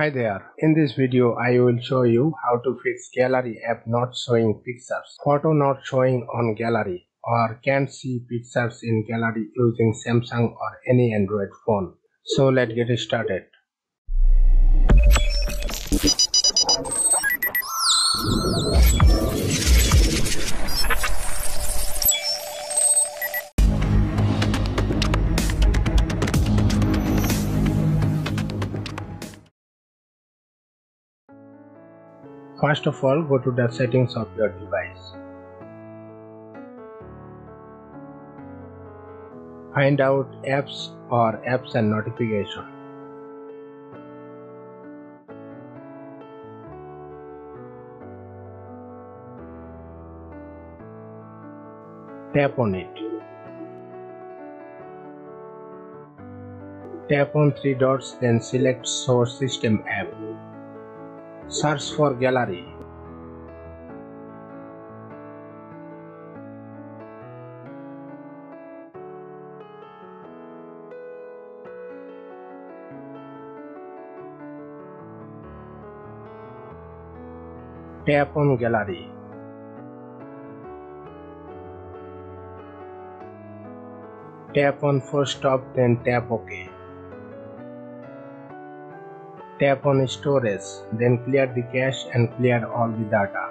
Hi there, in this video I will show you how to fix gallery app not showing pictures, photo not showing on gallery or can't see pictures in gallery using Samsung or any Android phone. So let's get started. First of all, go to the settings of your device. Find out apps or apps and notification. Tap on it. Tap on three dots then select source system app. Search for gallery. Tap on gallery. Tap on first stop then tap OK. Tap on storage then clear the cache and clear all the data.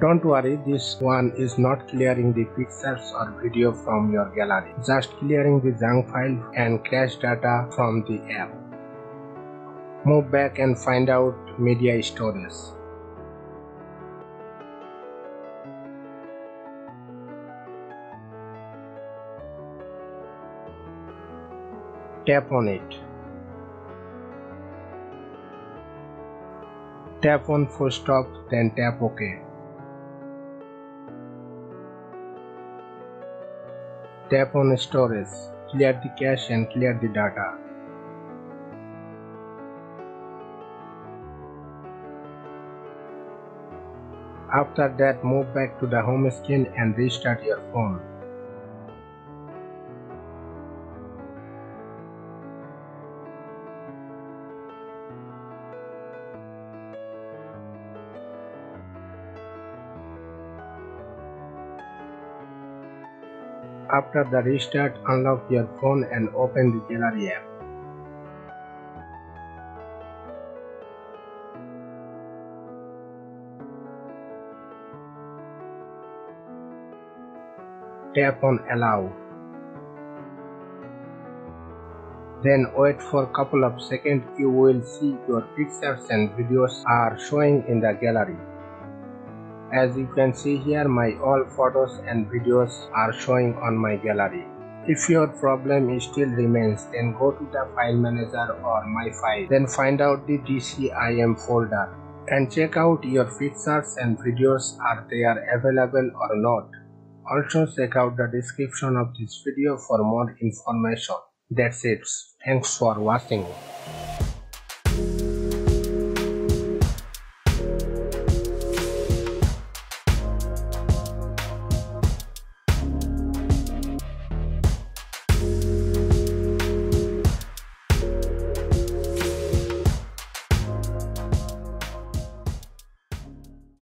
Don't worry this one is not clearing the pictures or video from your gallery, just clearing the junk file and cache data from the app. Move back and find out media storage. Tap on it. Tap on full stop then tap OK. Tap on storage, clear the cache and clear the data. After that move back to the home screen and restart your phone. After the restart, unlock your phone and open the gallery app. Tap on allow. Then wait for a couple of seconds you will see your pictures and videos are showing in the gallery. As you can see here my all photos and videos are showing on my gallery. If your problem still remains then go to the file manager or my file then find out the DCIM folder and check out your pictures and videos are they are available or not. Also check out the description of this video for more information. That's it. Thanks for watching.